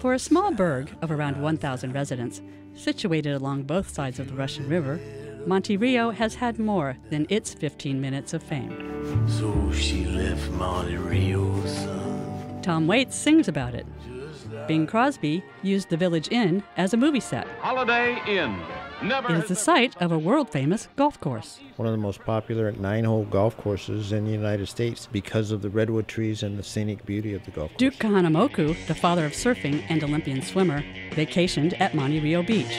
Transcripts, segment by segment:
For a small burg of around 1,000 residents, situated along both sides of the Russian River, Monte Rio has had more than its 15 minutes of fame. So she left Monte Rio, son. Tom Waits sings about it. Bing Crosby used the Village Inn as a movie set. Holiday Inn. Never It is the site of a world famous golf course. One of the most popular nine hole golf courses in the United States because of the redwood trees and the scenic beauty of the golf course. Duke Kahanamoku, the father of surfing and Olympian swimmer, vacationed at Monte Rio Beach.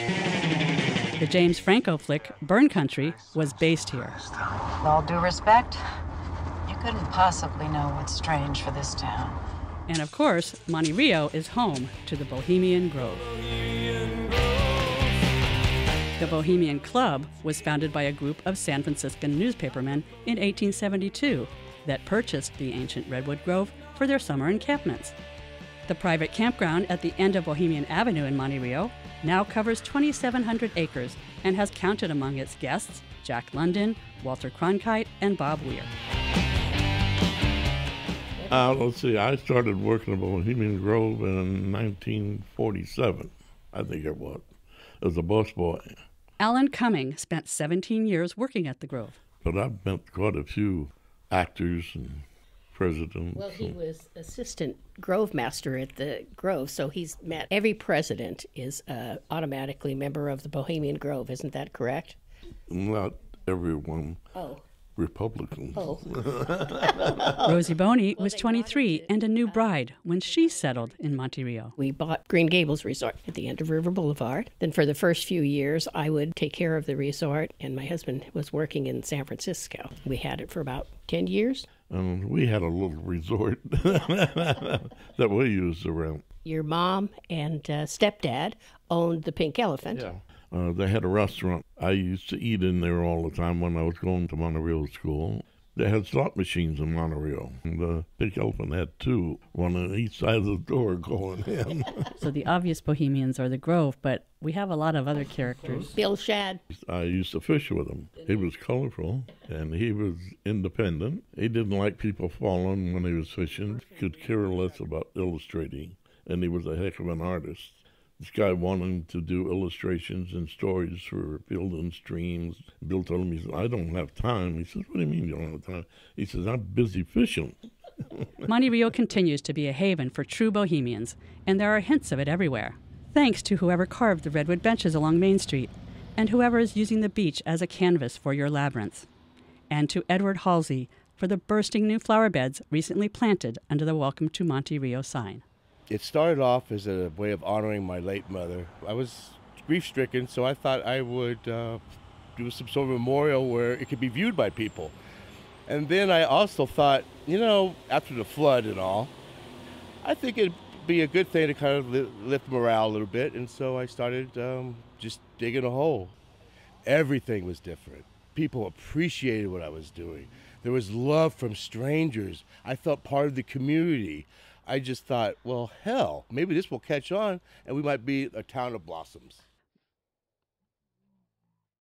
The James Franco flick Burn Country was based here. With all due respect, you couldn't possibly know what's strange for this town. And of course, Monte Rio is home to the Bohemian Grove. The Bohemian Club was founded by a group of San Franciscan newspapermen in 1872 that purchased the ancient redwood grove for their summer encampments. The private campground at the end of Bohemian Avenue in Monte Rio now covers 2,700 acres and has counted among its guests Jack London, Walter Cronkite, and Bob Weir. Uh, let's see, I started working at Bohemian Grove in 1947, I think it was, as a busboy. Alan Cumming spent 17 years working at the Grove. But I've met quite a few actors and presidents. Well, he was assistant grove master at the Grove, so he's met every president is uh, automatically member of the Bohemian Grove. Isn't that correct? not everyone Oh, Republican. oh. Rosie Boney was 23 and a new bride when she settled in Monte Rio. We bought Green Gables Resort at the end of River Boulevard. Then, for the first few years, I would take care of the resort, and my husband was working in San Francisco. We had it for about 10 years. And we had a little resort that we used around. Your mom and uh, stepdad owned the Pink Elephant. Uh, they had a restaurant. I used to eat in there all the time when I was going to Monte Rio School. They had slot machines in Monte Rio. The Big Elephant had two, one on each side of the door going in. So the obvious bohemians are the Grove, but we have a lot of other characters. Bill Shad. I used to fish with him. He was colorful and he was independent. He didn't like people following when he was fishing, could care less about illustrating, and he was a heck of an artist. This guy wanted to do illustrations and stories for field and streams. Bill told him, he said, I don't have time. He says, What do you mean you don't have time? He says, I'm busy fishing. Monte Rio continues to be a haven for true bohemians, and there are hints of it everywhere. Thanks to whoever carved the redwood benches along Main Street, and whoever is using the beach as a canvas for your labyrinth. And to Edward Halsey for the bursting new flower beds recently planted under the Welcome to Monte Rio sign. It started off as a way of honoring my late mother. I was grief stricken, so I thought I would uh, do some sort of memorial where it could be viewed by people. And then I also thought, you know, after the flood and all, I think it'd be a good thing to kind of li- lift morale a little bit. And so I started um, just digging a hole. Everything was different. People appreciated what I was doing. There was love from strangers. I felt part of the community. I just thought, well, hell, maybe this will catch on and we might be a town of blossoms.